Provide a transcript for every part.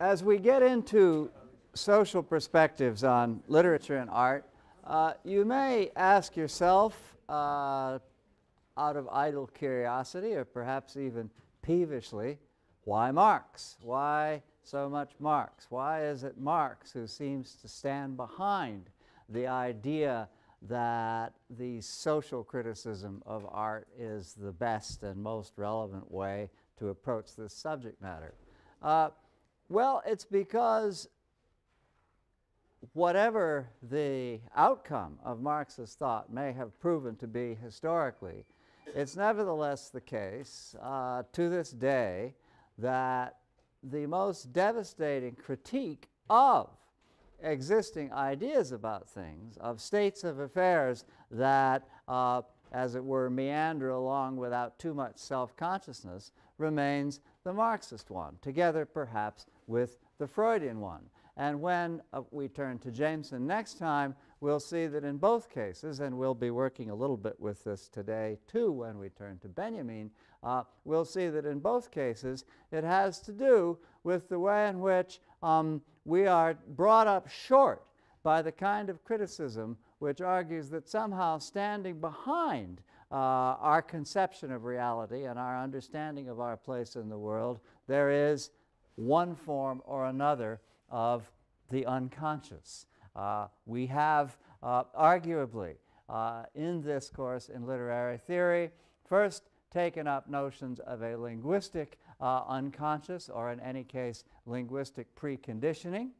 as we get into social perspectives on literature and art, uh, you may ask yourself, uh, out of idle curiosity or perhaps even peevishly, why Marx? Why so much Marx? Why is it Marx who seems to stand behind the idea that the social criticism of art is the best and most relevant way to approach this subject matter? Uh, well, it's because whatever the outcome of Marxist thought may have proven to be historically, it's nevertheless the case uh, to this day that the most devastating critique of existing ideas about things, of states of affairs that, uh, as it were, meander along without too much self consciousness, remains the Marxist one, together perhaps with the Freudian one. And when uh, we turn to Jameson next time, we'll see that in both cases, and we'll be working a little bit with this today too when we turn to Benjamin, uh, we'll see that in both cases it has to do with the way in which um, we are brought up short by the kind of criticism which argues that somehow standing behind uh, our conception of reality and our understanding of our place in the world, there is one form or another of the unconscious. Uh, we have uh, arguably uh, in this course in literary theory first taken up notions of a linguistic uh, unconscious or in any case linguistic preconditioning,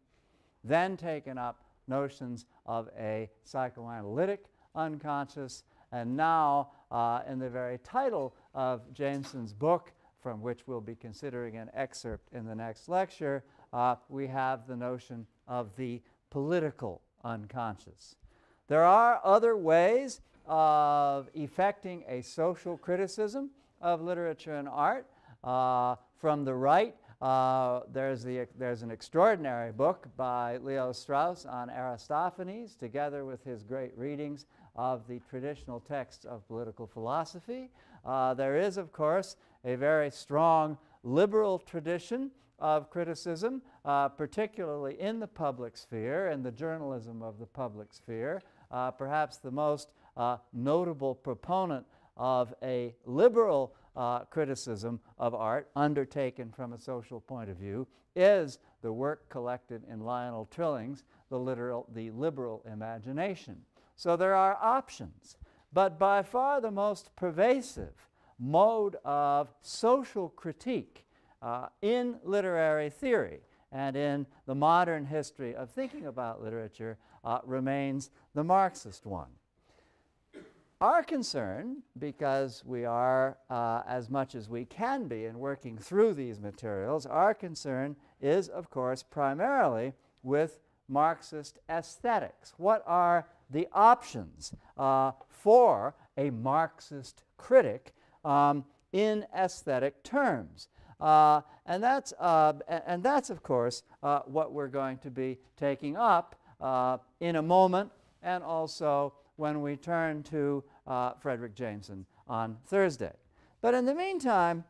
then taken up notions of a psychoanalytic unconscious, and now uh, in the very title of Jameson's book, from which we'll be considering an excerpt in the next lecture, uh, we have the notion of the political unconscious. There are other ways of effecting a social criticism of literature and art. Uh, from the right, uh, there's, the, there's an extraordinary book by Leo Strauss on Aristophanes, together with his great readings of the traditional texts of political philosophy. Uh, there is, of course, a very strong liberal tradition of criticism, uh, particularly in the public sphere and the journalism of the public sphere. Uh, perhaps the most uh, notable proponent of a liberal uh, criticism of art undertaken from a social point of view is the work collected in Lionel Trilling's The, Literal, the Liberal Imagination. So there are options, but by far the most pervasive mode of social critique uh, in literary theory and in the modern history of thinking about literature uh, remains the Marxist one. Our concern, because we are uh, as much as we can be in working through these materials, our concern is, of course, primarily with Marxist aesthetics. What are the options uh, for a Marxist critic um, in aesthetic terms. Uh, and, that's, uh, and that's, of course, uh, what we're going to be taking up uh, in a moment and also when we turn to uh, Fredric Jameson on Thursday. But in the meantime,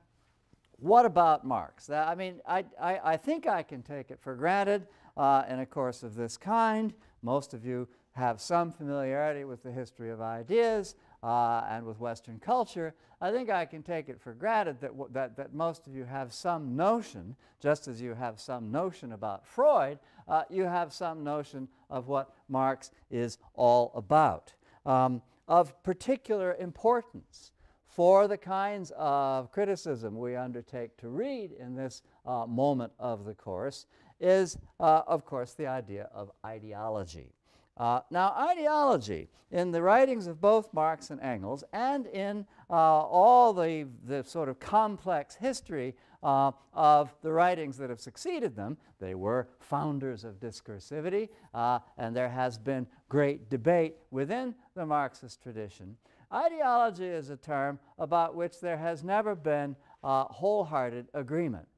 what about Marx? I mean, I, I, I, think I can take it for granted uh, in a course of this kind. Most of you have some familiarity with the history of ideas uh, and with Western culture, I think I can take it for granted that, that, that most of you have some notion, just as you have some notion about Freud, uh, you have some notion of what Marx is all about. Um, of particular importance for the kinds of criticism we undertake to read in this uh, moment of the course is, uh, of course, the idea of ideology. Uh, now, ideology, in the writings of both Marx and Engels, and in uh, all the, the sort of complex history uh, of the writings that have succeeded them, they were founders of discursivity, uh, and there has been great debate within the Marxist tradition. Ideology is a term about which there has never been wholehearted agreement.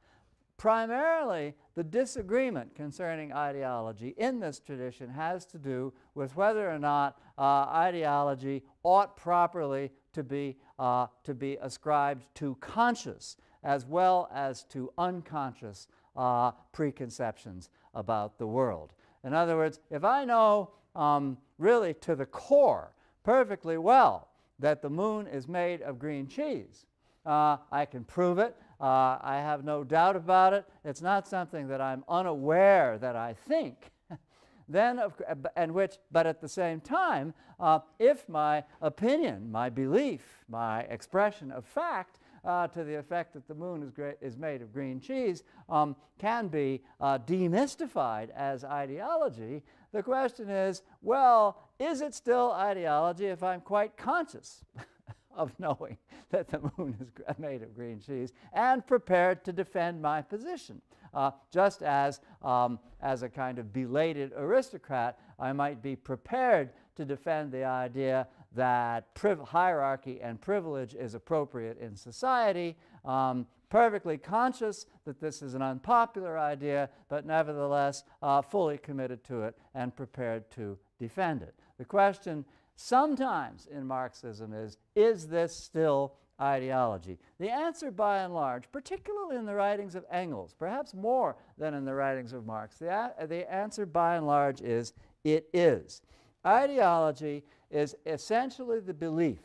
Primarily, the disagreement concerning ideology in this tradition has to do with whether or not uh, ideology ought properly to be, uh, to be ascribed to conscious as well as to unconscious uh, preconceptions about the world. In other words, if I know um, really to the core perfectly well that the moon is made of green cheese, uh, I can prove it. Uh, I have no doubt about it. It's not something that I'm unaware that I think. then, of, and which, but at the same time, uh, if my opinion, my belief, my expression of fact uh, to the effect that the moon is, is made of green cheese um, can be uh, demystified as ideology, the question is, well, is it still ideology if I'm quite conscious of knowing that the moon is made of green cheese and prepared to defend my position. Uh, just as, um, as a kind of belated aristocrat, I might be prepared to defend the idea that hierarchy and privilege is appropriate in society, um, perfectly conscious that this is an unpopular idea, but nevertheless uh, fully committed to it and prepared to defend it. The question sometimes in Marxism is is this still ideology? The answer, by and large, particularly in the writings of Engels, perhaps more than in the writings of Marx, the, the answer, by and large, is it is. Ideology is essentially the belief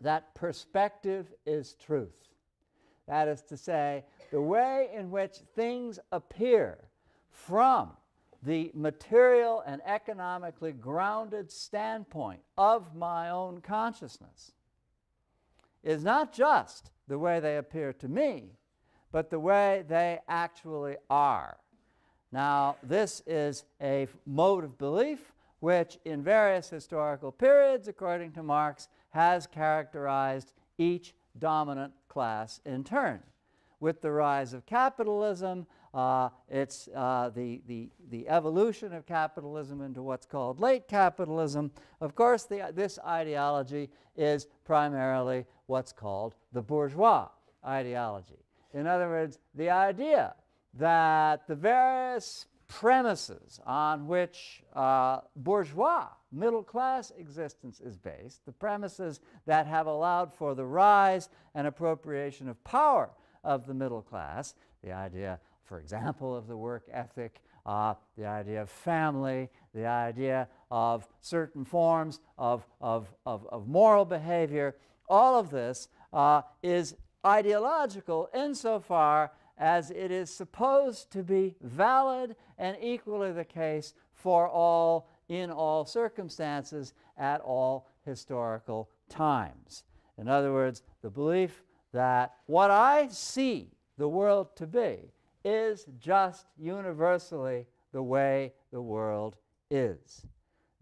that perspective is truth. That is to say, the way in which things appear from the material and economically grounded standpoint of my own consciousness is not just the way they appear to me, but the way they actually are. Now, this is a mode of belief which, in various historical periods, according to Marx, has characterized each dominant class in turn. With the rise of capitalism, uh, it's uh, the, the, the evolution of capitalism into what's called late capitalism. Of course, the, this ideology is primarily what's called the bourgeois ideology. In other words, the idea that the various premises on which uh, bourgeois middle class existence is based, the premises that have allowed for the rise and appropriation of power of the middle class, the idea for example, of the work ethic, uh, the idea of family, the idea of certain forms of, of, of, of moral behavior. All of this uh, is ideological insofar as it is supposed to be valid and equally the case for all in all circumstances at all historical times. In other words, the belief that what I see the world to be is just universally the way the world is.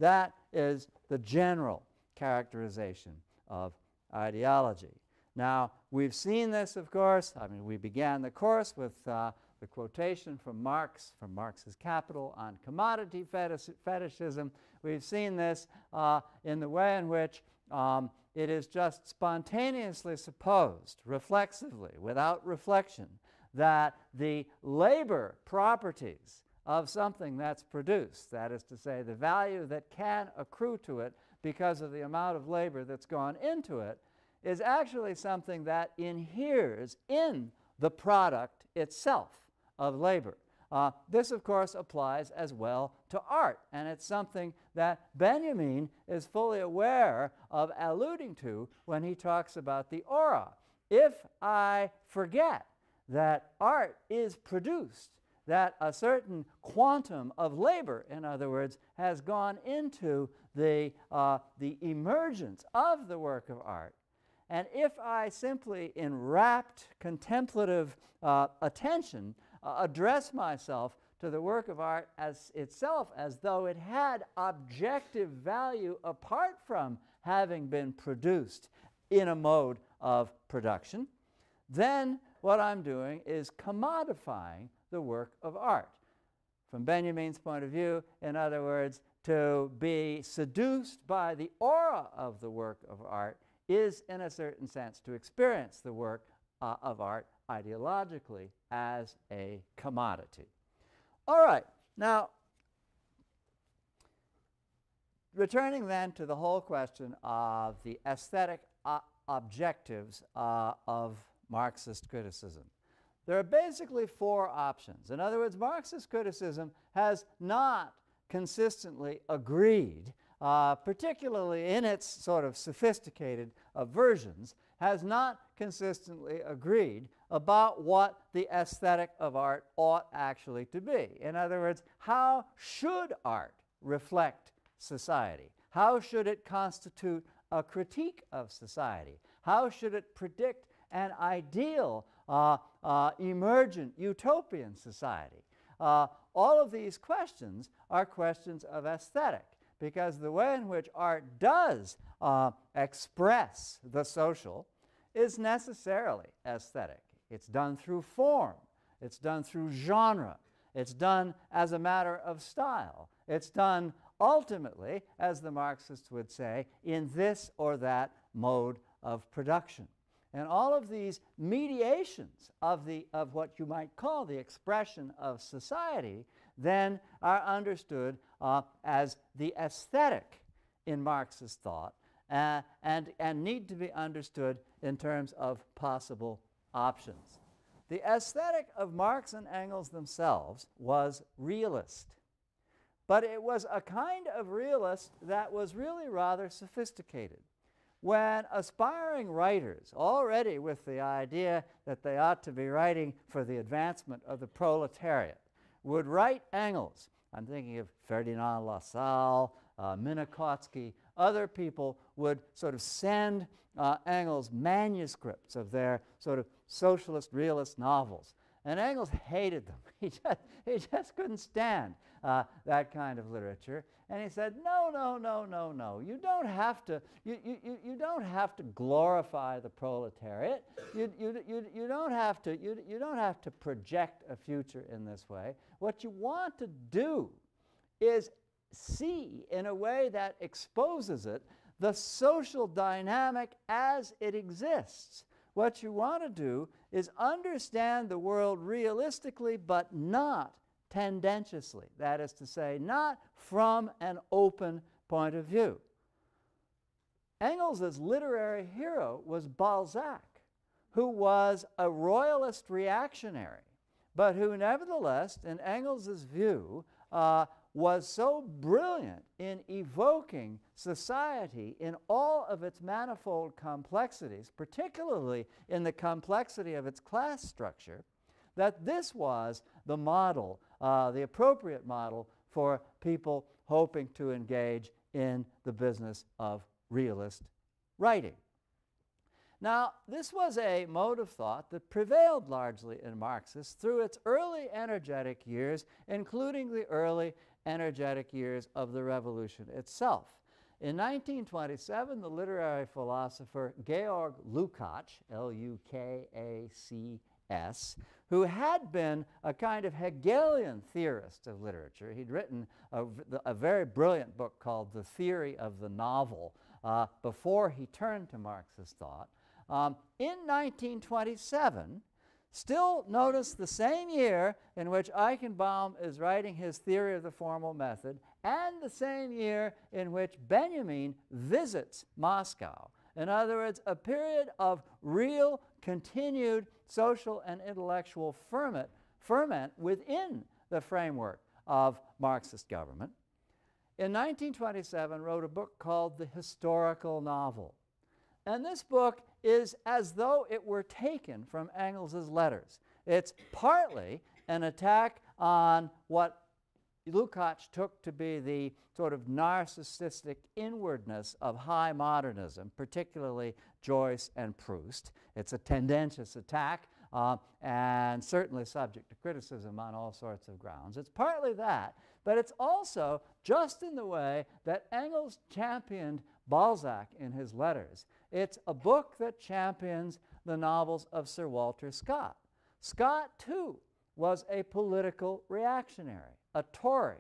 That is the general characterization of ideology. Now, we've seen this, of course. I mean, we began the course with uh, the quotation from Marx, from Marx's Capital, on commodity fetish fetishism. We've seen this uh, in the way in which um, it is just spontaneously supposed, reflexively, without reflection, that the labor properties of something that's produced, that is to say, the value that can accrue to it because of the amount of labor that's gone into it, is actually something that inheres in the product itself of labor. Uh, this, of course, applies as well to art, and it's something that Benjamin is fully aware of alluding to when he talks about the aura. If I forget that art is produced, that a certain quantum of labor, in other words, has gone into the, uh, the emergence of the work of art. And if I simply, in rapt contemplative uh, attention, uh, address myself to the work of art as itself as though it had objective value apart from having been produced in a mode of production, then what I'm doing is commodifying the work of art. From Benjamin's point of view, in other words, to be seduced by the aura of the work of art is, in a certain sense, to experience the work uh, of art ideologically as a commodity. All right, now, returning then to the whole question of the aesthetic uh, objectives uh, of Marxist criticism. There are basically four options. In other words, Marxist criticism has not consistently agreed, uh, particularly in its sort of sophisticated uh, versions, has not consistently agreed about what the aesthetic of art ought actually to be. In other words, how should art reflect society? How should it constitute a critique of society? How should it predict an ideal, uh, uh, emergent, utopian society? Uh, all of these questions are questions of aesthetic because the way in which art does uh, express the social is necessarily aesthetic. It's done through form, it's done through genre, it's done as a matter of style, it's done ultimately, as the Marxists would say, in this or that mode of production. And all of these mediations of, the, of what you might call the expression of society then are understood uh, as the aesthetic in Marxist thought uh, and, and need to be understood in terms of possible options. The aesthetic of Marx and Engels themselves was realist. But it was a kind of realist that was really rather sophisticated. When aspiring writers, already with the idea that they ought to be writing for the advancement of the proletariat, would write Engels, I'm thinking of Ferdinand Lassalle, uh, other people would sort of send uh, Engels manuscripts of their sort of socialist realist novels. And Engels hated them. He just, he just couldn't stand uh, that kind of literature. And he said, no, no, no, no, no. You don't have to, you, you, you don't have to glorify the proletariat. You, you, you, you, don't have to, you, you don't have to project a future in this way. What you want to do is see in a way that exposes it the social dynamic as it exists. What you want to do is understand the world realistically, but not tendentiously. That is to say, not from an open point of view. Engels' literary hero was Balzac, who was a royalist reactionary, but who nevertheless, in Engels' view, uh, was so brilliant in evoking society in all of its manifold complexities, particularly in the complexity of its class structure, that this was the model, uh, the appropriate model for people hoping to engage in the business of realist writing. Now, this was a mode of thought that prevailed largely in Marxists through its early energetic years, including the early energetic years of the revolution itself. In 1927, the literary philosopher Georg Lukács, L-U-K-A-C-S, who had been a kind of Hegelian theorist of literature. He'd written a, a very brilliant book called The Theory of the Novel uh, before he turned to Marxist thought. Um, in 1927, Still, notice the same year in which Eichenbaum is writing his theory of the formal method, and the same year in which Benjamin visits Moscow. In other words, a period of real, continued social and intellectual ferment, ferment within the framework of Marxist government. In 1927, wrote a book called The Historical Novel. And this book is as though it were taken from Engels' letters. It's partly an attack on what Lukács took to be the sort of narcissistic inwardness of high modernism, particularly Joyce and Proust. It's a tendentious attack uh, and certainly subject to criticism on all sorts of grounds. It's partly that, but it's also just in the way that Engels championed Balzac in his letters. It's a book that champions the novels of Sir Walter Scott. Scott, too, was a political reactionary, a Tory,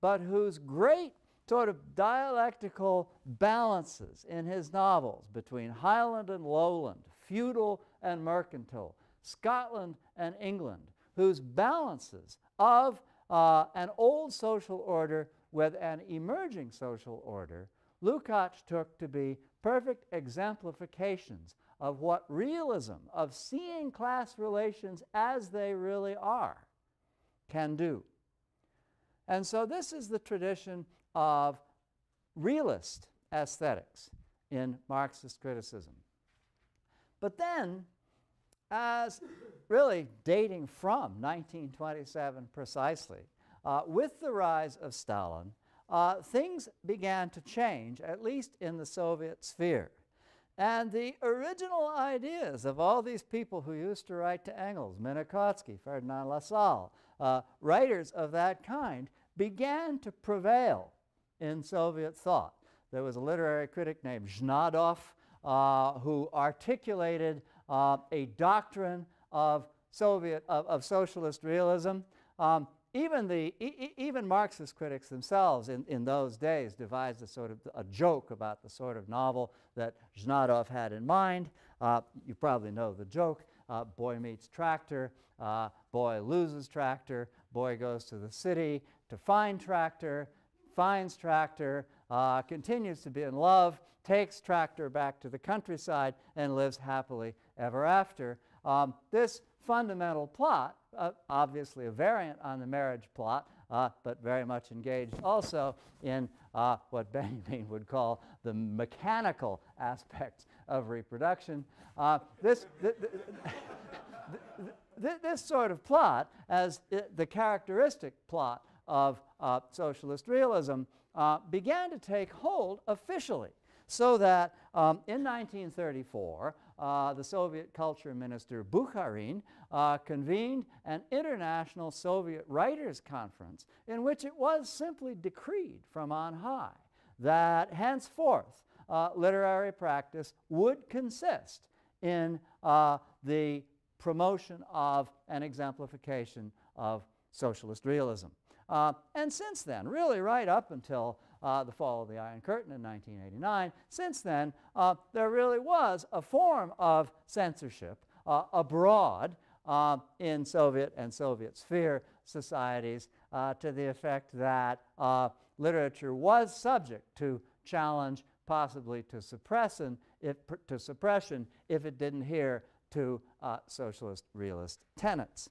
but whose great sort of dialectical balances in his novels between Highland and Lowland, feudal and mercantile, Scotland and England, whose balances of uh, an old social order with an emerging social order Lukács took to be perfect exemplifications of what realism, of seeing class relations as they really are, can do. And so this is the tradition of realist aesthetics in Marxist criticism. But then, as really dating from 1927 precisely, uh, with the rise of Stalin, uh, things began to change, at least in the Soviet sphere. And the original ideas of all these people who used to write to Engels, Minna Kautsky, Ferdinand Lassalle, uh, writers of that kind, began to prevail in Soviet thought. There was a literary critic named Zhdanov uh, who articulated uh, a doctrine of Soviet of, of socialist realism. Um, even the e even Marxist critics themselves in, in those days devised a sort of a joke about the sort of novel that Zhdanov had in mind. Uh, you probably know the joke. Uh, boy meets tractor, uh, boy loses tractor, boy goes to the city to find tractor, finds tractor, uh, continues to be in love, takes tractor back to the countryside, and lives happily ever after. Um, this fundamental plot, uh, obviously a variant on the marriage plot, uh, but very much engaged also in uh, what Benjamin would call the mechanical aspects of reproduction. Uh, this, th th th this sort of plot, as the characteristic plot of uh, socialist realism, uh, began to take hold officially so that um, in 1934, uh, the Soviet culture minister Bukharin uh, convened an international Soviet writers' conference in which it was simply decreed from on high that henceforth uh, literary practice would consist in uh, the promotion of an exemplification of socialist realism. Uh, and since then, really right up until uh, the fall of the Iron Curtain in 1989. Since then, uh, there really was a form of censorship uh, abroad uh, in Soviet and Soviet sphere societies uh, to the effect that uh, literature was subject to challenge, possibly to suppression, if, to suppression if it didn't adhere to socialist realist tenets.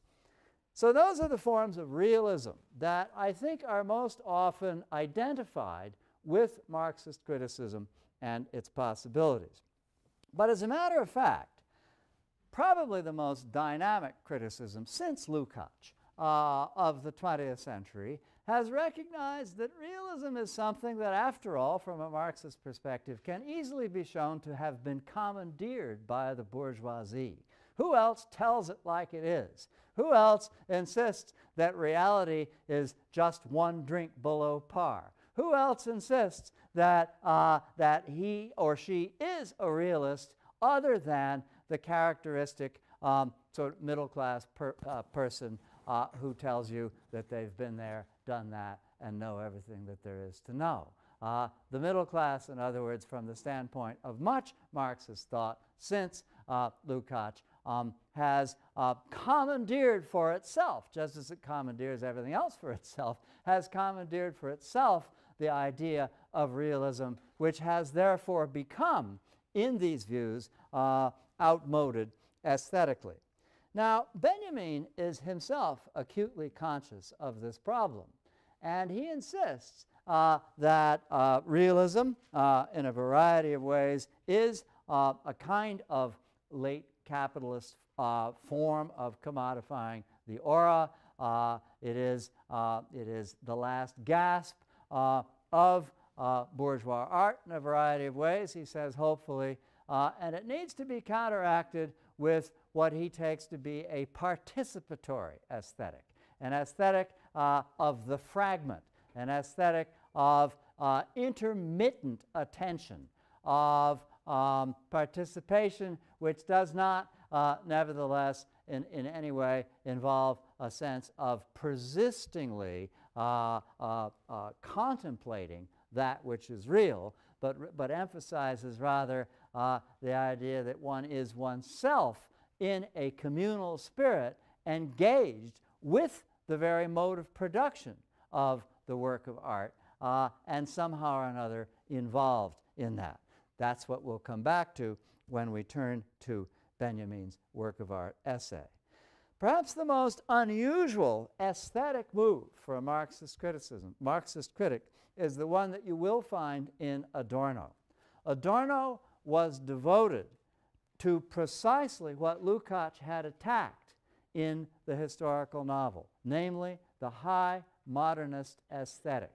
So those are the forms of realism that I think are most often identified with Marxist criticism and its possibilities. But as a matter of fact, probably the most dynamic criticism since Lukács uh, of the 20th century has recognized that realism is something that, after all, from a Marxist perspective, can easily be shown to have been commandeered by the bourgeoisie. Who else tells it like it is? Who else insists that reality is just one drink below par? Who else insists that, uh, that he or she is a realist other than the characteristic um, sort of middle class per, uh, person uh, who tells you that they've been there, done that, and know everything that there is to know? Uh, the middle class, in other words, from the standpoint of much Marxist thought since uh, Lukács, um, has uh, commandeered for itself, just as it commandeers everything else for itself, has commandeered for itself the idea of realism, which has therefore become, in these views, uh, outmoded aesthetically. Now, Benjamin is himself acutely conscious of this problem, and he insists uh, that uh, realism, uh, in a variety of ways, is uh, a kind of late capitalist uh, form of commodifying the aura. Uh, it, is, uh, it is the last gasp uh, of uh, bourgeois art in a variety of ways, he says, hopefully. and it needs to be counteracted with what he takes to be a participatory aesthetic, an aesthetic of the fragment, an aesthetic of intermittent attention, of um, participation which does not, uh, nevertheless, in, in any way involve a sense of persistingly uh, uh, uh contemplating that which is real, but, but emphasizes rather uh, the idea that one is oneself in a communal spirit engaged with the very mode of production of the work of art uh, and somehow or another involved in that. That's what we'll come back to when we turn to Benjamin's work of art essay. Perhaps the most unusual aesthetic move for a Marxist criticism, Marxist critic, is the one that you will find in Adorno. Adorno was devoted to precisely what Lukács had attacked in the historical novel, namely the high modernist aesthetic.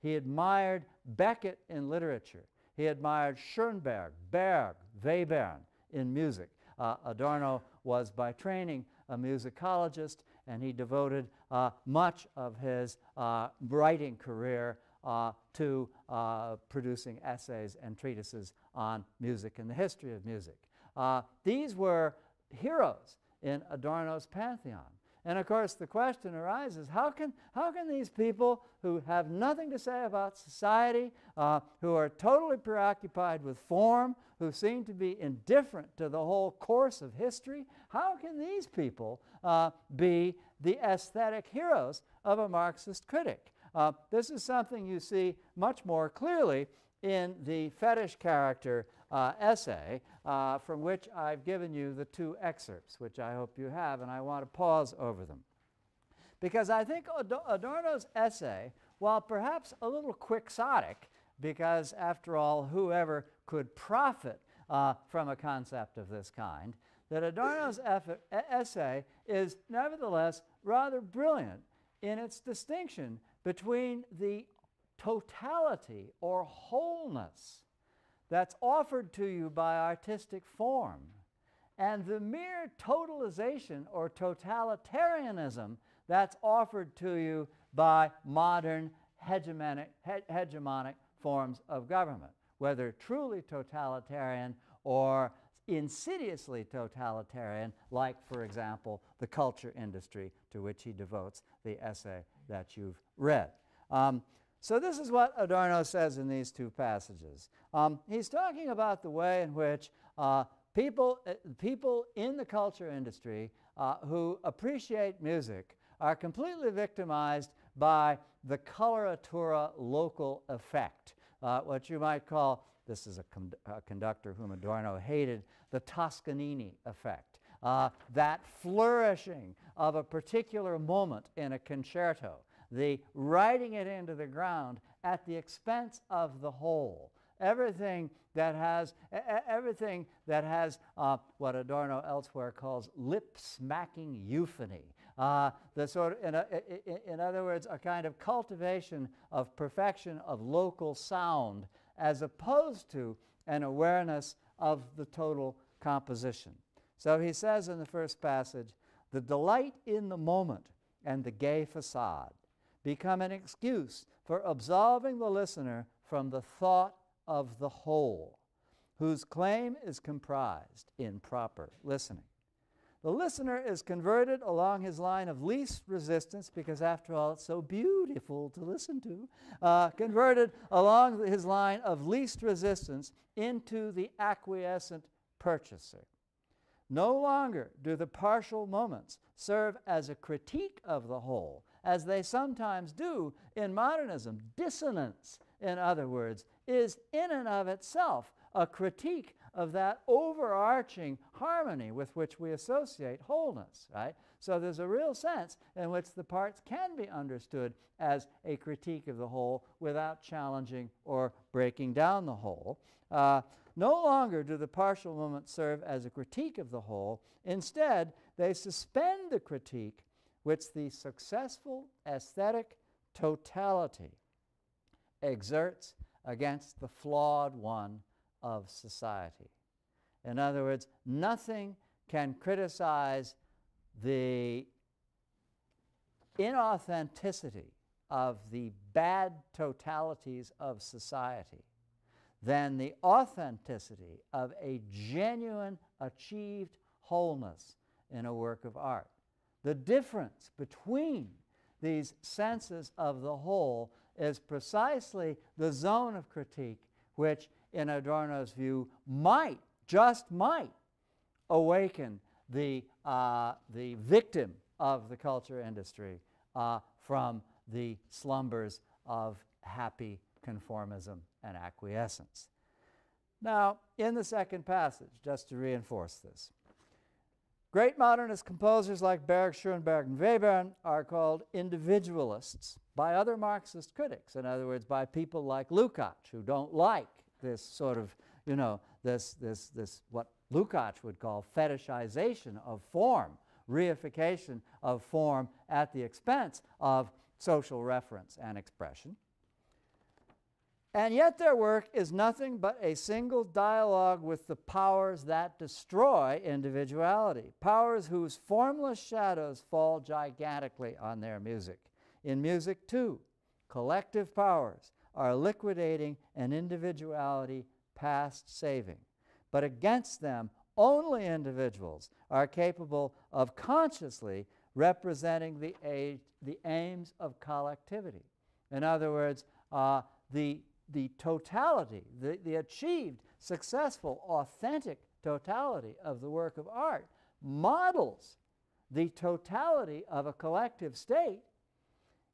He admired Beckett in literature. He admired Schoenberg, Berg, Webern in music. Uh, Adorno was by training a musicologist, and he devoted uh, much of his uh, writing career uh, to uh, producing essays and treatises on music and the history of music. Uh, these were heroes in Adorno's pantheon. And of course, the question arises how can, how can these people who have nothing to say about society, uh, who are totally preoccupied with form, who seem to be indifferent to the whole course of history, how can these people uh, be the aesthetic heroes of a Marxist critic? Uh, this is something you see much more clearly in the fetish character uh, essay, uh, from which I've given you the two excerpts, which I hope you have, and I want to pause over them. Because I think Adorno's essay, while perhaps a little quixotic, because after all, whoever could profit uh, from a concept of this kind, that Adorno's effort, essay is nevertheless rather brilliant in its distinction between the totality or wholeness that's offered to you by artistic form and the mere totalization or totalitarianism that's offered to you by modern hegemonic, he hegemonic forms of government, whether truly totalitarian or insidiously totalitarian, like, for example, the culture industry to which he devotes the essay that you've read. Um, so this is what Adorno says in these two passages. Um, he's talking about the way in which uh, people, uh, people in the culture industry uh, who appreciate music are completely victimized by the coloratura local effect, uh, what you might call, this is a, con a, conductor whom Adorno hated, the Toscanini effect. Uh, that flourishing of a particular moment in a concerto the writing it into the ground at the expense of the whole. Everything that has, everything that has uh, what Adorno elsewhere calls lip-smacking euphony. Uh, the sort of, in, a, in other words, a kind of cultivation of perfection of local sound as opposed to an awareness of the total composition. So he says in the first passage, the delight in the moment and the gay facade become an excuse for absolving the listener from the thought of the whole, whose claim is comprised in proper listening. The listener is converted along his line of least resistance, because after all, it's so beautiful to listen to, uh, converted along his line of least resistance into the acquiescent purchaser. No longer do the partial moments serve as a critique of the whole, as they sometimes do in modernism. Dissonance, in other words, is in and of itself a critique of that overarching harmony with which we associate wholeness, right? So there's a real sense in which the parts can be understood as a critique of the whole without challenging or breaking down the whole. Uh, no longer do the partial moments serve as a critique of the whole. Instead, they suspend the critique which the successful aesthetic totality exerts against the flawed one of society. In other words, nothing can criticize the inauthenticity of the bad totalities of society than the authenticity of a genuine achieved wholeness in a work of art. The difference between these senses of the whole is precisely the zone of critique which, in Adorno's view, might, just might, awaken the, uh, the victim of the culture industry uh, from the slumbers of happy conformism and acquiescence. Now, in the second passage, just to reinforce this, great modernist composers like Berg, Schoenberg, and Webern are called individualists by other Marxist critics. In other words, by people like Lukács, who don't like this sort of, you know, this, this, this what Lukács would call fetishization of form, reification of form at the expense of social reference and expression. And yet their work is nothing but a single dialogue with the powers that destroy individuality, powers whose formless shadows fall gigantically on their music. In music, too, collective powers are liquidating an individuality past saving. But against them, only individuals are capable of consciously representing the, the aims of collectivity. In other words, uh, the the totality, the, the achieved, successful, authentic totality of the work of art models the totality of a collective state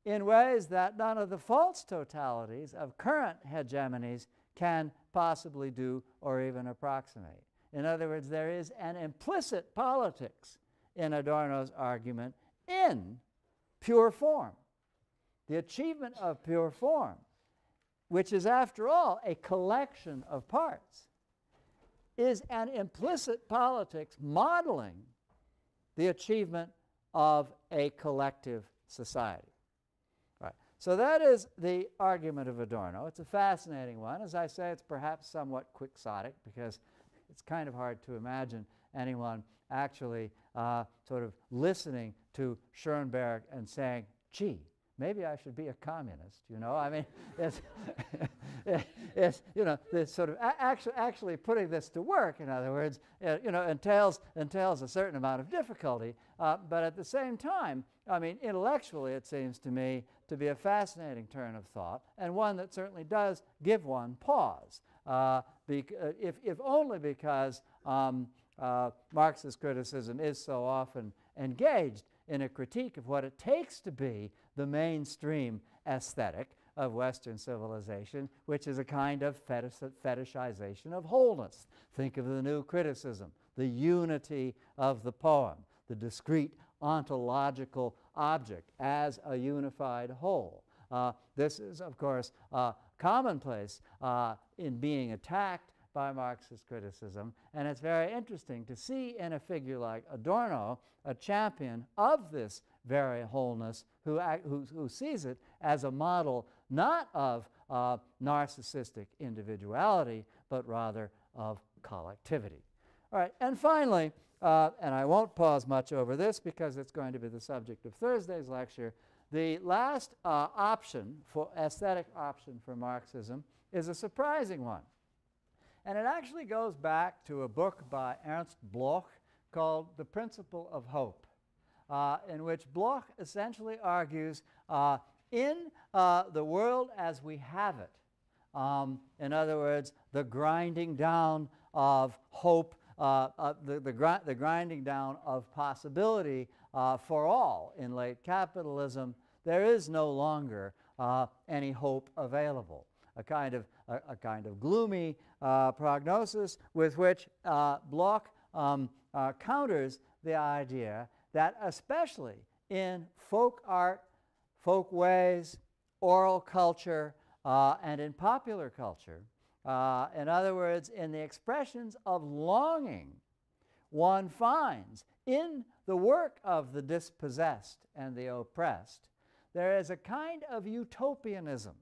in ways that none of the false totalities of current hegemonies can possibly do or even approximate. In other words, there is an implicit politics in Adorno's argument in pure form. The achievement of pure form which is, after all, a collection of parts, is an implicit politics modeling the achievement of a collective society. Right. So that is the argument of Adorno. It's a fascinating one. As I say, it's perhaps somewhat quixotic because it's kind of hard to imagine anyone actually uh, sort of listening to Schoenberg and saying, gee, maybe I should be a communist, you know? I mean, it's, it's you know, this sort of actually, actually putting this to work, in other words, uh, you know, entails, entails a certain amount of difficulty. Uh, but at the same time, I mean, intellectually, it seems to me to be a fascinating turn of thought and one that certainly does give one pause, uh, uh if, if only because um, uh, Marxist criticism is so often engaged in a critique of what it takes to be the mainstream aesthetic of Western civilization, which is a kind of fetish fetishization of wholeness. Think of the new criticism, the unity of the poem, the discrete ontological object as a unified whole. Uh, this is, of course, uh, commonplace uh, in being attacked by Marxist criticism, and it's very interesting to see in a figure like Adorno a champion of this very wholeness who, who, who sees it as a model not of uh, narcissistic individuality, but rather of collectivity. All right, and finally, uh, and I won't pause much over this because it's going to be the subject of Thursday's lecture, the last uh, option, for aesthetic option for Marxism, is a surprising one. And it actually goes back to a book by Ernst Bloch called The Principle of Hope uh, in which Bloch essentially argues uh, in uh, the world as we have it, um, in other words, the grinding down of hope, uh, uh, the, the, gri the, grinding down of possibility uh, for all in late capitalism, there is no longer any hope available. A kind of, a, a kind of gloomy prognosis with which Bloch um, counters the idea that especially in folk art, folk ways, oral culture, uh, and in popular culture, uh, in other words, in the expressions of longing, one finds in the work of the dispossessed and the oppressed, there is a kind of utopianism,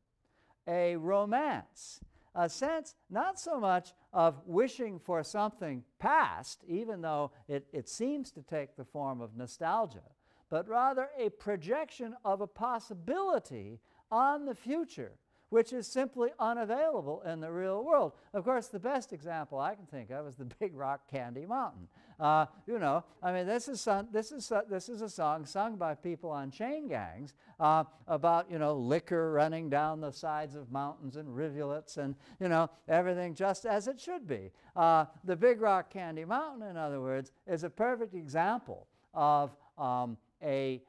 a romance a sense not so much of wishing for something past, even though it, it seems to take the form of nostalgia, but rather a projection of a possibility on the future which is simply unavailable in the real world. Of course, the best example I can think of is the Big Rock Candy Mountain. Uh, you know, I mean, this is, this, is, uh, this is a song sung by people on chain gangs uh, about, you know, liquor running down the sides of mountains and rivulets and, you know, everything just as it should be. Uh, the Big Rock Candy Mountain, in other words, is a perfect example of, um, a,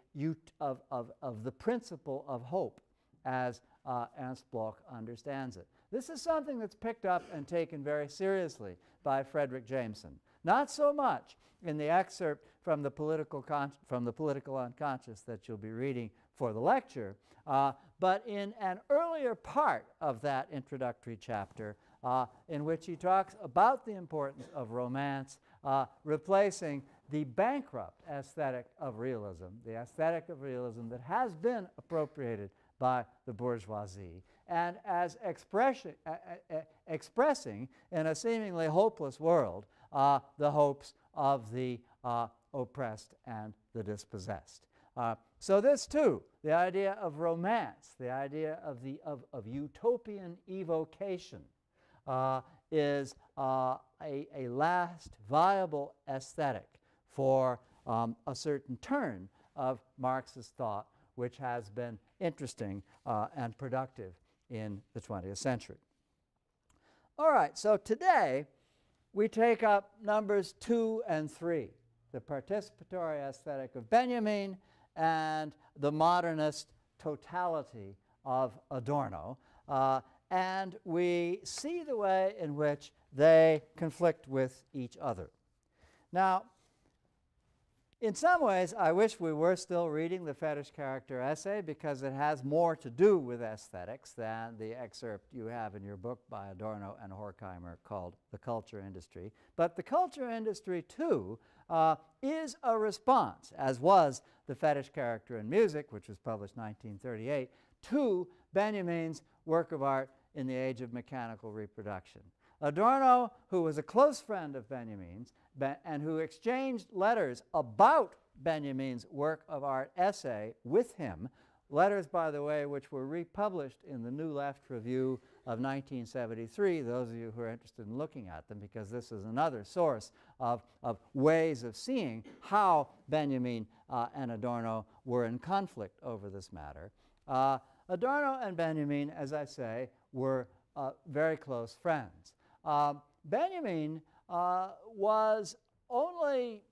of, of, of the principle of hope as uh, Ernst Bloch understands it. This is something that's picked up and taken very seriously by Fredric Jameson. Not so much in the excerpt from the political, from the political unconscious that you'll be reading for the lecture, uh, but in an earlier part of that introductory chapter uh, in which he talks about the importance of romance uh, replacing the bankrupt aesthetic of realism, the aesthetic of realism that has been appropriated by the bourgeoisie, and as expression, uh, uh, expressing in a seemingly hopeless world uh, the hopes of the uh, oppressed and the dispossessed. Uh, so this too, the idea of romance, the idea of, the, of, of utopian evocation uh, is uh, a, a last viable aesthetic for um, a certain turn of Marxist thought which has been interesting uh, and productive in the 20th century. All right, so today we take up numbers two and three the participatory aesthetic of Benjamin and the modernist totality of Adorno. Uh, and we see the way in which they conflict with each other. Now, in some ways, I wish we were still reading the fetish character essay because it has more to do with aesthetics than the excerpt you have in your book by Adorno and Horkheimer called The Culture Industry. But the culture industry, too, uh, is a response, as was the fetish character in music, which was published 1938, to Benjamin's work of art in the age of mechanical reproduction. Adorno, who was a close friend of Benjamin's and who exchanged letters about Benjamin's work of art essay with him, letters, by the way, which were republished in the New Left Review of 1973, those of you who are interested in looking at them, because this is another source of, of ways of seeing how Benjamin uh, and Adorno were in conflict over this matter. Uh, Adorno and Benjamin, as I say, were uh, very close friends. Uh, Benjamin uh, was only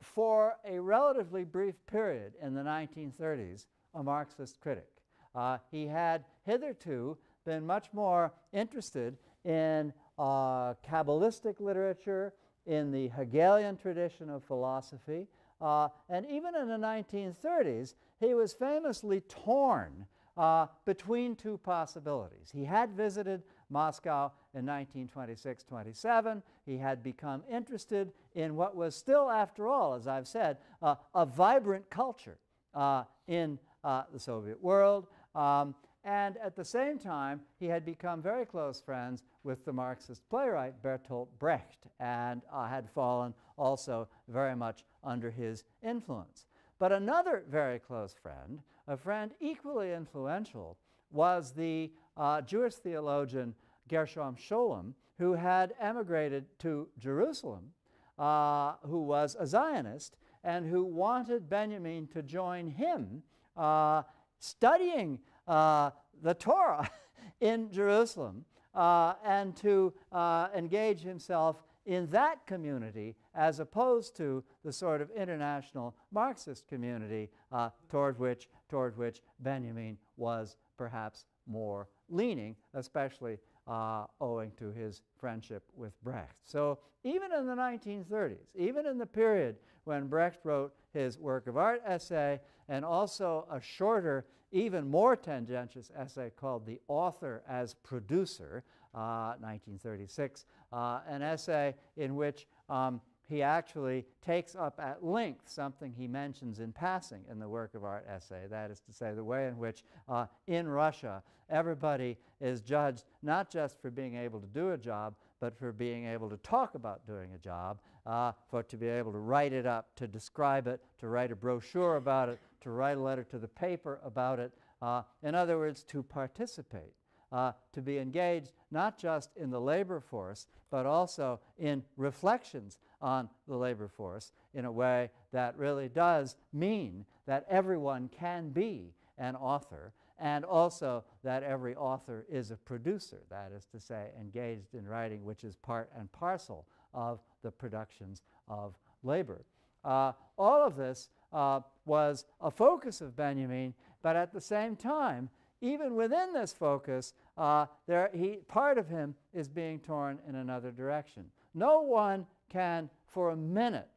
for a relatively brief period in the 1930s a Marxist critic. Uh, he had hitherto been much more interested in uh, Kabbalistic literature, in the Hegelian tradition of philosophy, uh, and even in the 1930s, he was famously torn uh, between two possibilities. He had visited Moscow in 1926-27. He had become interested in what was still, after all, as I've said, uh, a vibrant culture uh, in uh, the Soviet world. Um, and at the same time, he had become very close friends with the Marxist playwright Bertolt Brecht and uh, had fallen also very much under his influence. But another very close friend, a friend equally influential, was the uh, Jewish theologian Gershom Scholem, who had emigrated to Jerusalem, uh, who was a Zionist, and who wanted Benjamin to join him uh, studying uh, the Torah in Jerusalem uh, and to uh, engage himself in that community as opposed to the sort of international Marxist community uh, toward, which, toward which Benjamin was perhaps more leaning, especially uh, owing to his friendship with Brecht. So even in the 1930s, even in the period when Brecht wrote his work of art essay and also a shorter, even more tendentious essay called The Author as Producer, uh, 1936, uh, an essay in which um, he actually takes up at length something he mentions in passing in the work of art essay. That is to say, the way in which uh, in Russia everybody is judged not just for being able to do a job, but for being able to talk about doing a job, uh, for to be able to write it up, to describe it, to write a brochure about it, to write a letter to the paper about it. Uh, in other words, to participate uh, to be engaged not just in the labor force, but also in reflections on the labor force in a way that really does mean that everyone can be an author and also that every author is a producer, that is to say, engaged in writing, which is part and parcel of the productions of labor. Uh, all of this uh, was a focus of Benjamin, but at the same time, even within this focus, uh, there, he, part of him is being torn in another direction. No one can, for a minute,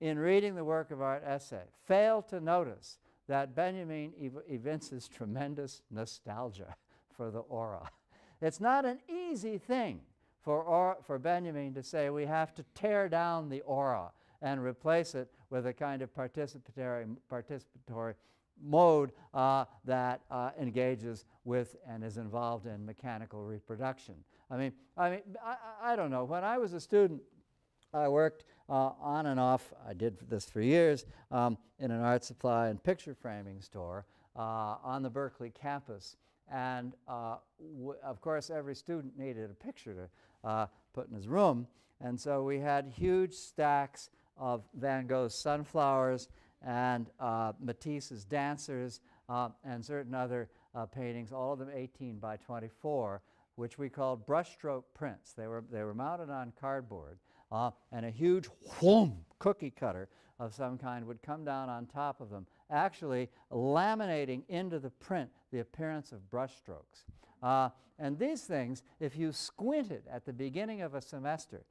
in reading the work of art essay, fail to notice that Benjamin ev evinces tremendous nostalgia for the aura. It's not an easy thing for, or, for Benjamin to say we have to tear down the aura and replace it with a kind of participatory, participatory mode uh, that uh, engages with and is involved in mechanical reproduction. I mean, I mean, I, I don't know. When I was a student, I worked uh, on and off. I did this for years um, in an art supply and picture framing store uh, on the Berkeley campus. And uh, of course, every student needed a picture to uh, put in his room. And so we had huge stacks of Van Gogh's sunflowers and uh, Matisse's dancers uh, and certain other uh, paintings, all of them 18 by 24, which we called brushstroke prints. They were, they were mounted on cardboard, uh, and a huge whoom, cookie cutter of some kind would come down on top of them, actually laminating into the print the appearance of brushstrokes. Uh, and these things, if you squinted at the beginning of a semester,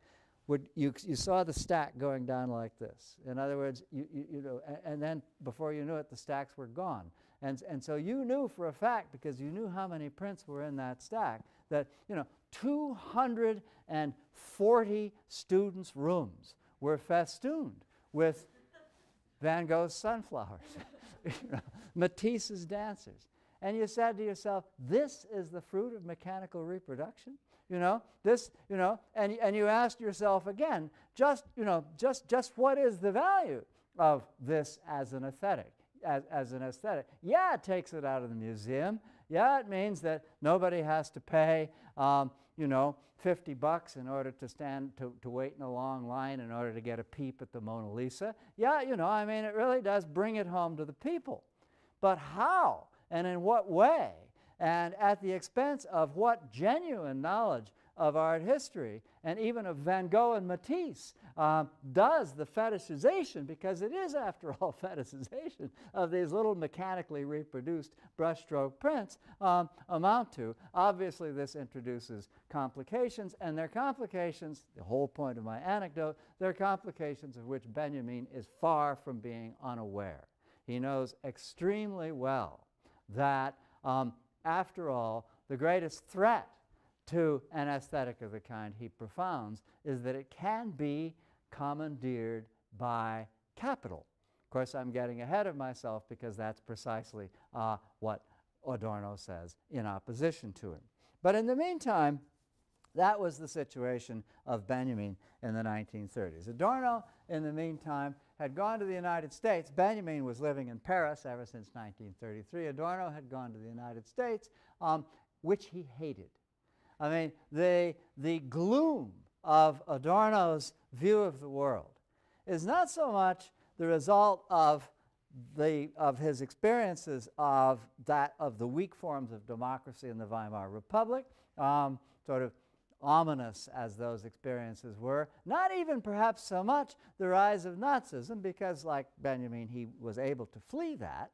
would you, you saw the stack going down like this. In other words, you, you, you know, and, and, then before you knew it, the stacks were gone. And, and so you knew for a fact, because you knew how many prints were in that stack, that you know, 240 students' rooms were festooned with Van Gogh's sunflowers, Matisse's dancers. And you said to yourself, this is the fruit of mechanical reproduction? You know? This you know and, and you ask yourself again just you know just just what is the value of this as an aesthetic as, as an aesthetic? Yeah it takes it out of the museum. Yeah it means that nobody has to pay um, you know 50 bucks in order to stand to, to wait in a long line in order to get a peep at the mona lisa. Yeah you know i mean it really does bring it home to the people. But how and in what way and at the expense of what genuine knowledge of art history and even of Van Gogh and Matisse um, does the fetishization, because it is, after all, fetishization of these little mechanically reproduced brushstroke prints um, amount to. Obviously, this introduces complications, and they're complications, the whole point of my anecdote, they're complications of which Benjamin is far from being unaware. He knows extremely well that um, after all, the greatest threat to an aesthetic of the kind he profounds is that it can be commandeered by capital. Of course, I'm getting ahead of myself because that's precisely uh, what Adorno says in opposition to him. But in the meantime, that was the situation of Benjamin in the 1930s. Adorno, in the meantime, had gone to the United States. Benjamin was living in Paris ever since 1933. Adorno had gone to the United States, um, which he hated. I mean, the, the gloom of Adorno's view of the world is not so much the result of, the, of his experiences of, that, of the weak forms of democracy in the Weimar Republic, um, sort of ominous as those experiences were, not even perhaps so much the rise of Nazism, because like Benjamin, he was able to flee that.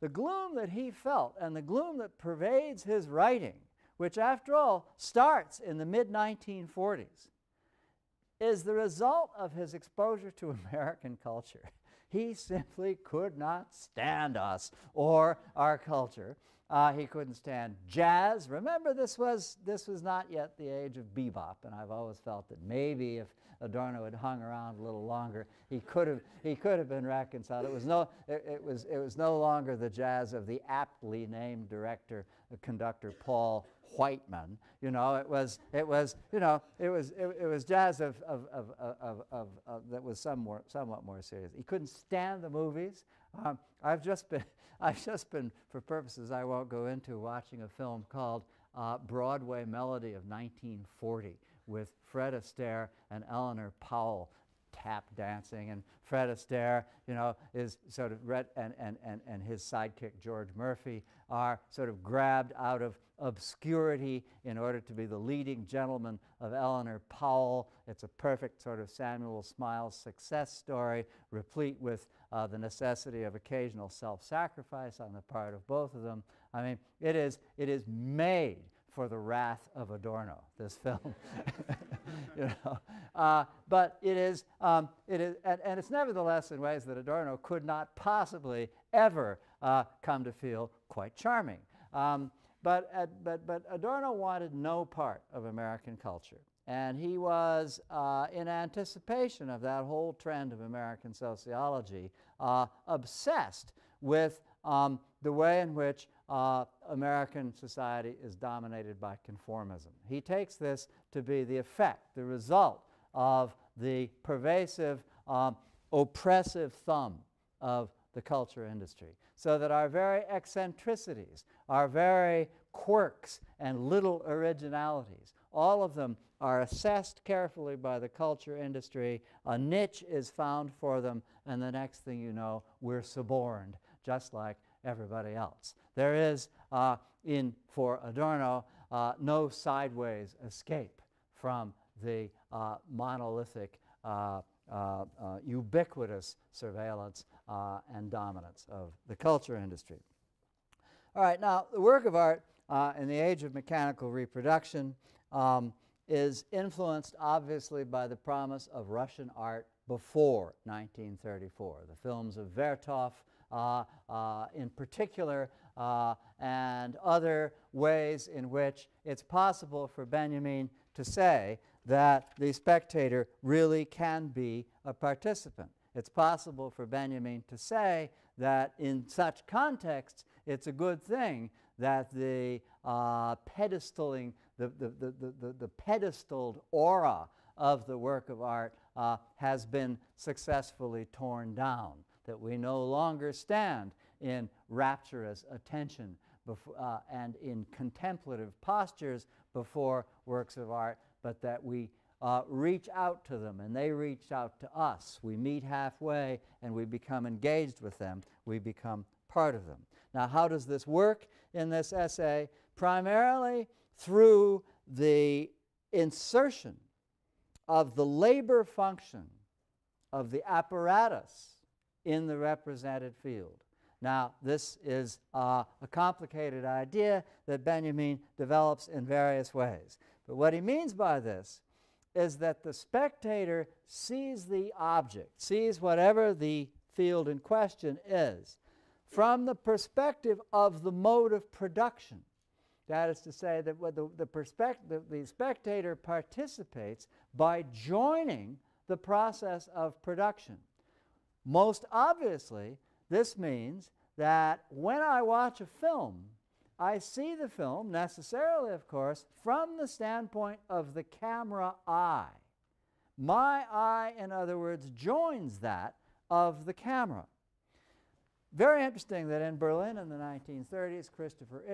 The gloom that he felt and the gloom that pervades his writing, which after all starts in the mid 1940s, is the result of his exposure to American culture. He simply could not stand us or our culture. Uh, he couldn't stand jazz. Remember, this was, this was not yet the age of bebop, and I've always felt that maybe if Adorno had hung around a little longer, he could have, he could have been reconciled. It was, no, it, it, was, it was no longer the jazz of the aptly named director, conductor Paul Whiteman. You know, it was, it was, you know, it was, it, it was jazz of, of, of, of, of, of that was some more, somewhat more serious. He couldn't stand the movies. Um, I've just been, I've just been, for purposes I won't go into, watching a film called uh, Broadway Melody of 1940 with Fred Astaire and Eleanor Powell tap dancing. And Fred Astaire, you know, is sort of, red, and, and, and, and his sidekick George Murphy are sort of grabbed out of obscurity in order to be the leading gentleman of Eleanor Powell. It's a perfect sort of Samuel Smiles success story, replete with uh, the necessity of occasional self-sacrifice on the part of both of them. I mean, it is, it is made for the wrath of Adorno, this film. you know? Uh, but it is, um, it is and, and, it's nevertheless in ways that Adorno could not possibly ever uh, come to feel quite charming. Um, but, uh, but, but Adorno wanted no part of American culture. And he was, uh, in anticipation of that whole trend of American sociology, uh, obsessed with um, the way in which uh, American society is dominated by conformism. He takes this to be the effect, the result of the pervasive, um, oppressive thumb of the culture industry. So that our very eccentricities, our very quirks and little originalities, all of them are assessed carefully by the culture industry. A niche is found for them, and the next thing you know, we're suborned, just like everybody else. There is, uh, in, for Adorno, uh, no sideways escape from the uh, monolithic, uh, uh, uh, ubiquitous surveillance and dominance of the culture industry. All right, now the work of art in the age of mechanical reproduction um, is influenced obviously by the promise of Russian art before 1934. The films of Vertov, uh, uh, in particular, uh, and other ways in which it's possible for Benjamin to say that the spectator really can be a participant. It's possible for Benjamin to say that in such contexts, it's a good thing that the uh, pedestaling, the, the, the, the, the pedestaled aura of the work of art uh, has been successfully torn down, that we no longer stand in rapturous attention uh, and in contemplative postures before works of art, but that we uh, reach out to them and they reach out to us. We meet halfway and we become engaged with them. We become part of them. Now, how does this work in this essay? Primarily through the insertion of the labor function of the apparatus in the represented field. Now, this is uh, a complicated idea that Benjamin develops in various ways. But what he means by this is that the spectator sees the object, sees whatever the field in question is, from the perspective of the mode of production. That is to say, that the, the, the, the spectator participates by joining the process of production. Most obviously, this means that when I watch a film, I see the film, necessarily, of course, from the standpoint of the camera eye. My eye, in other words, joins that of the camera. Very interesting that in Berlin in the 1930s, Christopher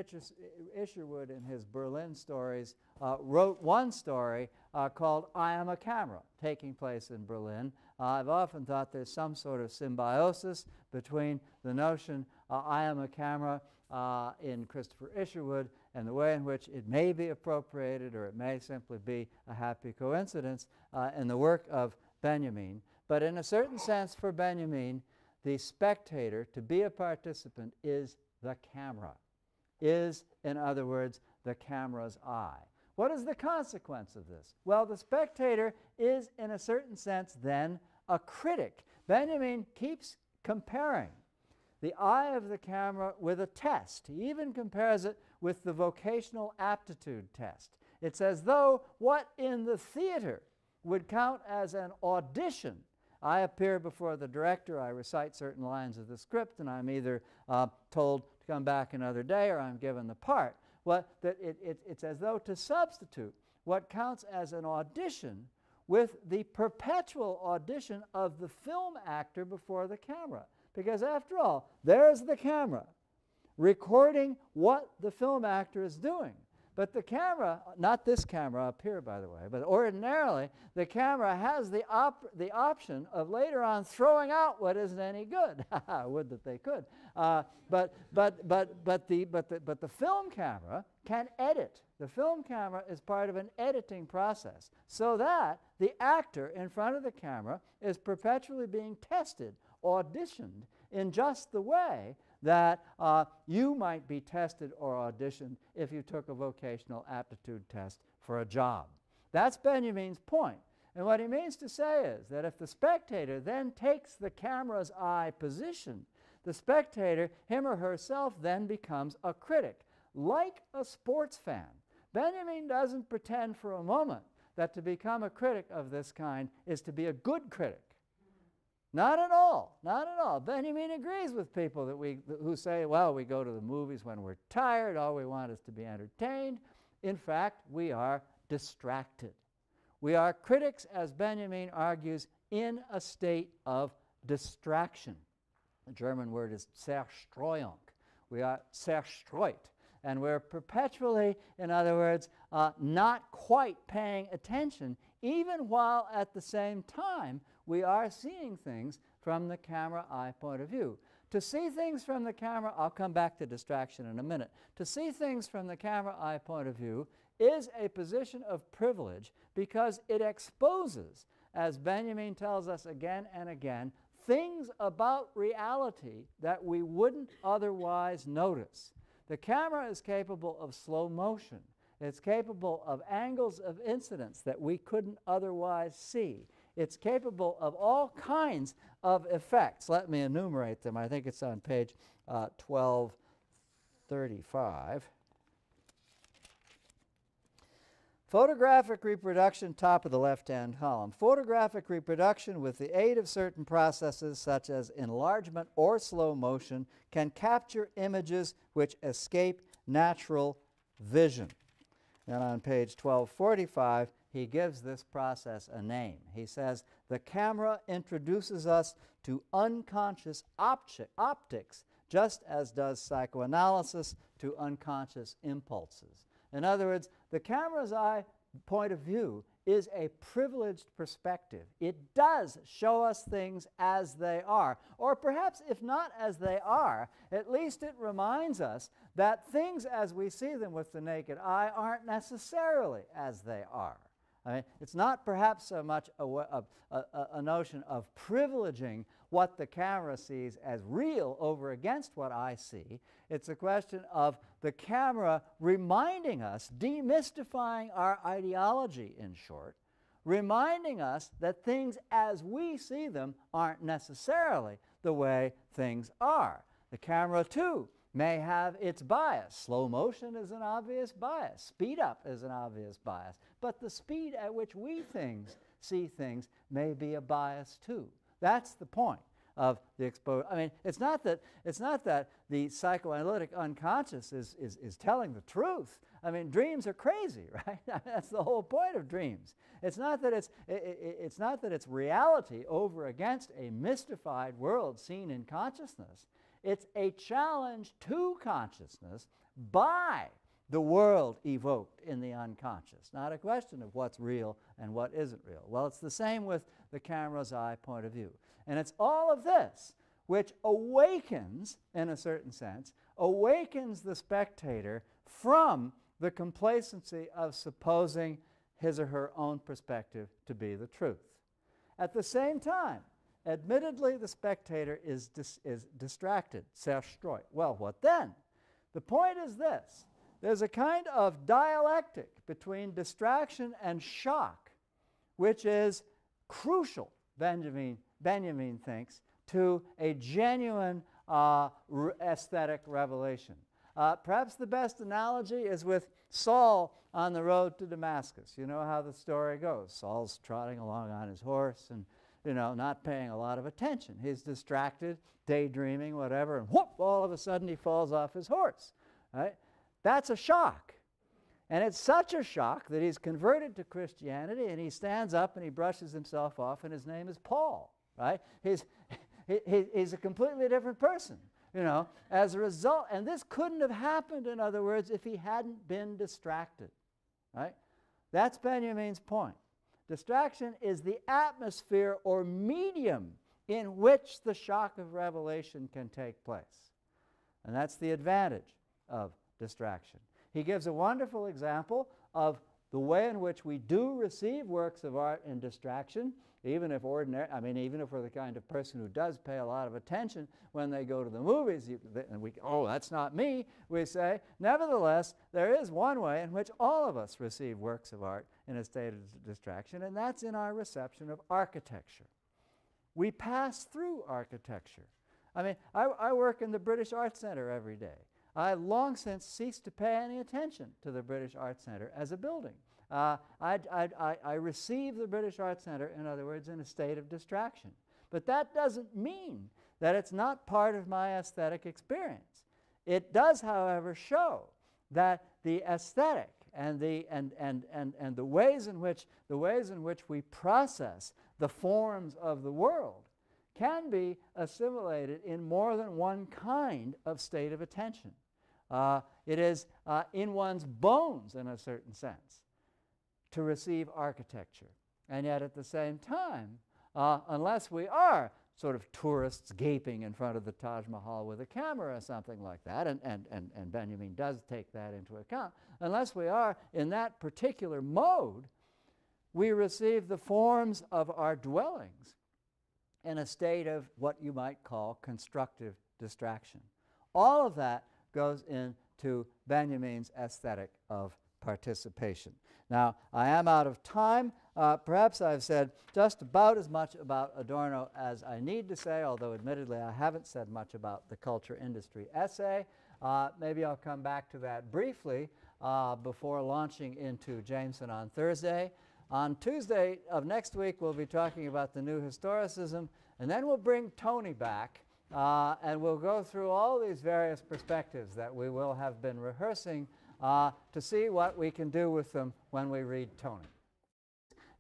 Isherwood, in his Berlin stories, uh, wrote one story uh, called I Am a Camera, taking place in Berlin. Uh, I've often thought there's some sort of symbiosis between the notion uh, I am a camera uh, in Christopher Isherwood and the way in which it may be appropriated or it may simply be a happy coincidence uh, in the work of Benjamin. But in a certain sense, for Benjamin, the spectator, to be a participant, is the camera, is, in other words, the camera's eye. What is the consequence of this? Well, the spectator is, in a certain sense, then a critic. Benjamin keeps comparing the eye of the camera with a test. He even compares it with the vocational aptitude test. It's as though what in the theater would count as an audition I appear before the director, I recite certain lines of the script, and I'm either uh, told to come back another day or I'm given the part. What, that it, it, it's as though to substitute what counts as an audition with the perpetual audition of the film actor before the camera. Because after all, there's the camera recording what the film actor is doing. But the camera, not this camera up here, by the way, but ordinarily the camera has the, op the option of later on throwing out what isn't any good. Would that they could. Uh, but, but, but, but, the, but, the, but the film camera can edit. The film camera is part of an editing process so that the actor in front of the camera is perpetually being tested auditioned in just the way that uh, you might be tested or auditioned if you took a vocational aptitude test for a job. That's Benjamin's point. And what he means to say is that if the spectator then takes the camera's eye position, the spectator, him or herself, then becomes a critic, like a sports fan. Benjamin doesn't pretend for a moment that to become a critic of this kind is to be a good critic. Not at all. Not at all. Benjamin agrees with people that we, who say, well, we go to the movies when we're tired, all we want is to be entertained. In fact, we are distracted. We are critics, as Benjamin argues, in a state of distraction. The German word is Zerstreuung. We are zerstreut. And we're perpetually, in other words, uh, not quite paying attention, even while at the same time we are seeing things from the camera eye point of view. To see things from the camera, I'll come back to distraction in a minute. To see things from the camera eye point of view is a position of privilege because it exposes, as Benjamin tells us again and again, things about reality that we wouldn't otherwise notice. The camera is capable of slow motion. It's capable of angles of incidence that we couldn't otherwise see. It's capable of all kinds of effects. Let me enumerate them. I think it's on page uh, 1235. Photographic reproduction, top of the left-hand column. Photographic reproduction with the aid of certain processes such as enlargement or slow motion can capture images which escape natural vision. And on page 1245, he gives this process a name. He says, the camera introduces us to unconscious optics, just as does psychoanalysis to unconscious impulses. In other words, the camera's eye point of view is a privileged perspective. It does show us things as they are. Or perhaps, if not as they are, at least it reminds us that things as we see them with the naked eye aren't necessarily as they are. I mean, it's not perhaps so much a, a, a, a, notion of privileging what the camera sees as real over against what I see. It's a question of the camera reminding us, demystifying our ideology, in short, reminding us that things as we see them aren't necessarily the way things are. The camera, too, may have its bias. Slow motion is an obvious bias. Speed up is an obvious bias. But the speed at which we things see things may be a bias too. That's the point of the exposure. I mean, it's not that it's not that the psychoanalytic unconscious is, is, is telling the truth. I mean, dreams are crazy, right? That's the whole point of dreams. It's not that it's it, it, it's not that it's reality over against a mystified world seen in consciousness. It's a challenge to consciousness by the world evoked in the unconscious, not a question of what's real and what isn't real. Well, it's the same with the camera's eye point of view. And it's all of this which awakens, in a certain sense, awakens the spectator from the complacency of supposing his or her own perspective to be the truth. At the same time, admittedly, the spectator is, dis is distracted, zerstreut. Well, what then? The point is this there's a kind of dialectic between distraction and shock, which is crucial, Benjamin, Benjamin thinks, to a genuine uh, aesthetic revelation. Uh, perhaps the best analogy is with Saul on the road to Damascus. You know how the story goes. Saul's trotting along on his horse and, you know, not paying a lot of attention. He's distracted, daydreaming, whatever, and whoop, all of a sudden he falls off his horse. Right? That's a shock. And it's such a shock that he's converted to Christianity and he stands up and he brushes himself off and his name is Paul, right? He's, he, he's a completely different person, you know, as a result. And this couldn't have happened, in other words, if he hadn't been distracted, right? That's Benjamin's point. Distraction is the atmosphere or medium in which the shock of revelation can take place. And that's the advantage of distraction. He gives a wonderful example of the way in which we do receive works of art in distraction even if ordinary, I mean, even if we're the kind of person who does pay a lot of attention when they go to the movies, you, and we, oh, that's not me, we say, nevertheless, there is one way in which all of us receive works of art in a state of distraction, and that's in our reception of architecture. We pass through architecture. I mean, I, I work in the British Art Center every day. I long since ceased to pay any attention to the British Art Center as a building. Uh, I, I, I, receive the British Art Center, in other words, in a state of distraction. But that doesn't mean that it's not part of my aesthetic experience. It does, however, show that the aesthetic and the, and, and, and, and the, ways in which, the ways in which we process the forms of the world can be assimilated in more than one kind of state of attention. Uh, it is uh, in one's bones, in a certain sense to receive architecture. And yet at the same time, uh, unless we are sort of tourists gaping in front of the Taj Mahal with a camera or something like that, and, and, and, and Benjamin does take that into account, unless we are in that particular mode, we receive the forms of our dwellings in a state of what you might call constructive distraction. All of that goes into Benjamin's aesthetic of participation. Now, I am out of time. Uh, perhaps I've said just about as much about Adorno as I need to say, although admittedly I haven't said much about the culture industry essay. Uh, maybe I'll come back to that briefly uh, before launching into Jameson on Thursday. On Tuesday of next week, we'll be talking about the new historicism, and then we'll bring Tony back, uh, and we'll go through all these various perspectives that we will have been rehearsing uh, to see what we can do with them when we read Tony.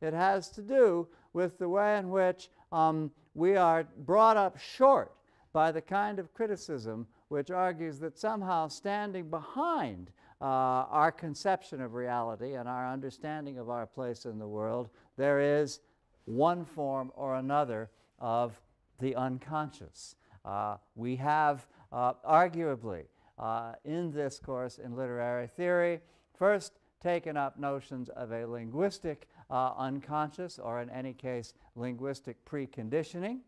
It has to do with the way in which um, we are brought up short by the kind of criticism which argues that somehow standing behind uh, our conception of reality and our understanding of our place in the world, there is one form or another of the unconscious. Uh, we have uh, arguably uh, in this course in literary theory. First, taken up notions of a linguistic uh, unconscious, or in any case, linguistic preconditioning.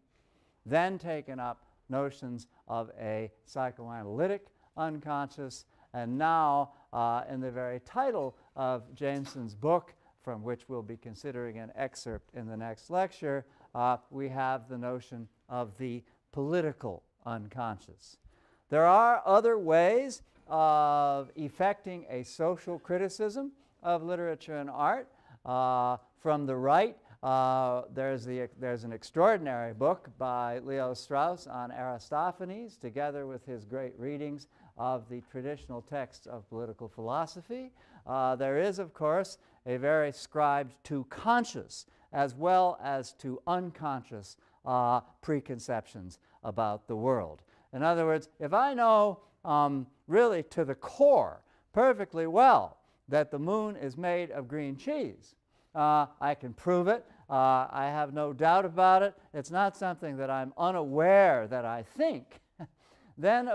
Then taken up notions of a psychoanalytic unconscious. And now, uh, in the very title of Jameson's book, from which we'll be considering an excerpt in the next lecture, uh, we have the notion of the political unconscious. There are other ways of effecting a social criticism of literature and art. Uh, from the right, uh, there's, the, there's an extraordinary book by Leo Strauss on Aristophanes, together with his great readings of the traditional texts of political philosophy. Uh, there is, of course, a very scribed to conscious as well as to unconscious uh, preconceptions about the world. In other words, if I know um, really to the core perfectly well that the moon is made of green cheese, uh, I can prove it. Uh, I have no doubt about it. It's not something that I'm unaware that I think. then,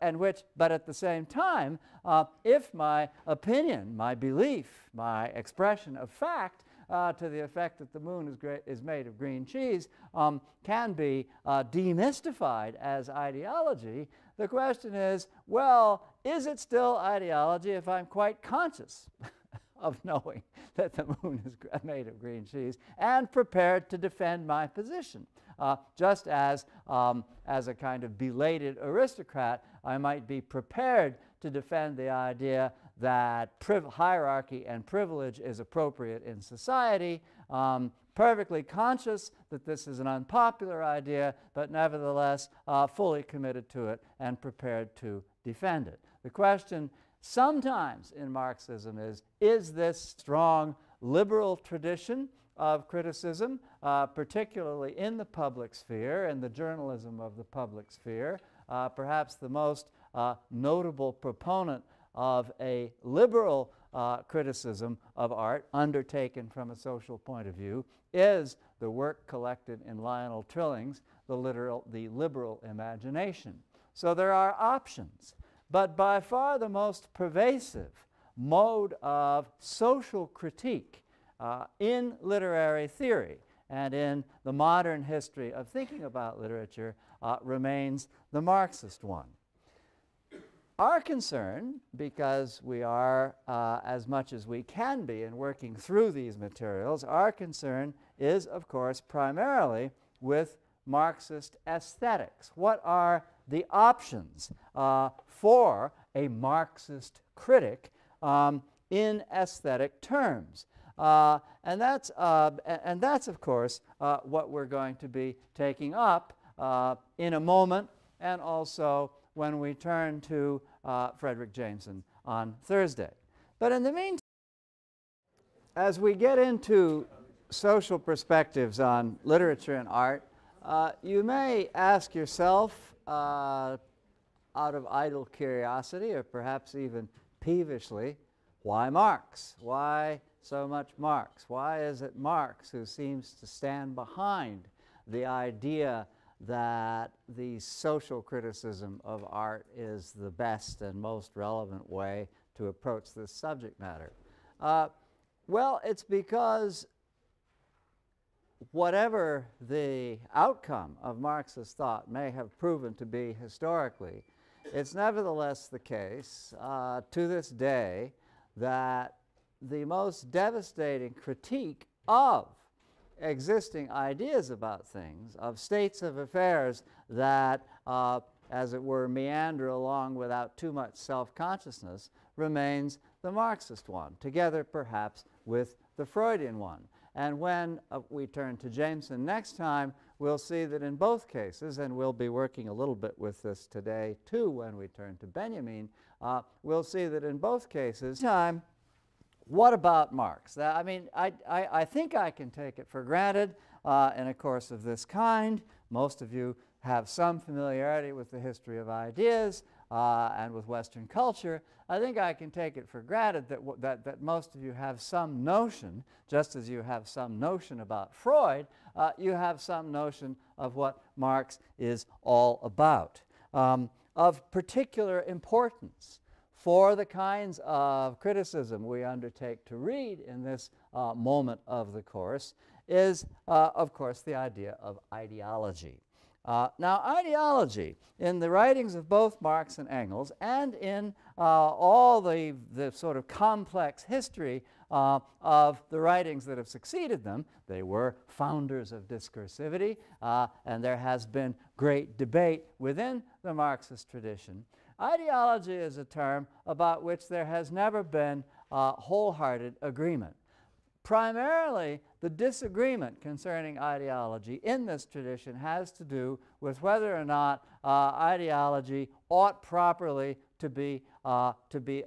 and which, but at the same time, uh, if my opinion, my belief, my expression of fact uh, to the effect that the moon is, is made of green cheese um, can be uh, demystified as ideology. The question is, well, is it still ideology if I'm quite conscious of knowing that the moon is made of green cheese and prepared to defend my position? Uh, just as, um, as a kind of belated aristocrat, I might be prepared to defend the idea that hierarchy and privilege is appropriate in society, um, perfectly conscious that this is an unpopular idea, but nevertheless uh, fully committed to it and prepared to defend it. The question sometimes in Marxism is, is this strong liberal tradition of criticism, uh, particularly in the public sphere and the journalism of the public sphere, uh, perhaps the most uh, notable proponent of a liberal uh, criticism of art undertaken from a social point of view is the work collected in Lionel Trilling's the, literal, the Liberal Imagination. So there are options, but by far the most pervasive mode of social critique uh, in literary theory and in the modern history of thinking about literature uh, remains the Marxist one. Our concern, because we are uh, as much as we can be in working through these materials, our concern is, of course, primarily with Marxist aesthetics. What are the options uh, for a Marxist critic um, in aesthetic terms? Uh, and, that's, uh, and that's, of course, uh, what we're going to be taking up uh, in a moment and also when we turn to uh, Fredric Jameson on Thursday. But in the meantime, as we get into social perspectives on literature and art, uh, you may ask yourself, uh, out of idle curiosity or perhaps even peevishly, why Marx? Why so much Marx? Why is it Marx who seems to stand behind the idea that the social criticism of art is the best and most relevant way to approach this subject matter? Uh, well, it's because whatever the outcome of Marxist thought may have proven to be historically, it's nevertheless the case uh, to this day that the most devastating critique of existing ideas about things, of states of affairs that, uh, as it were, meander along without too much self-consciousness, remains the Marxist one, together perhaps with the Freudian one. And when uh, we turn to Jameson next time, we'll see that in both cases, and we'll be working a little bit with this today too when we turn to Benjamin, uh, we'll see that in both cases, time what about Marx? I mean, I, I, I, think I can take it for granted uh, in a course of this kind. Most of you have some familiarity with the history of ideas uh, and with Western culture. I think I can take it for granted that, that, that most of you have some notion, just as you have some notion about Freud, uh, you have some notion of what Marx is all about. Um, of particular importance for the kinds of criticism we undertake to read in this uh, moment of the course is, uh, of course, the idea of ideology. Uh, now, ideology, in the writings of both Marx and Engels, and in uh, all the, the sort of complex history uh, of the writings that have succeeded them, they were founders of discursivity, uh, and there has been great debate within the Marxist tradition. Ideology is a term about which there has never been uh, wholehearted agreement. Primarily, the disagreement concerning ideology in this tradition has to do with whether or not uh, ideology ought properly to be, uh, to be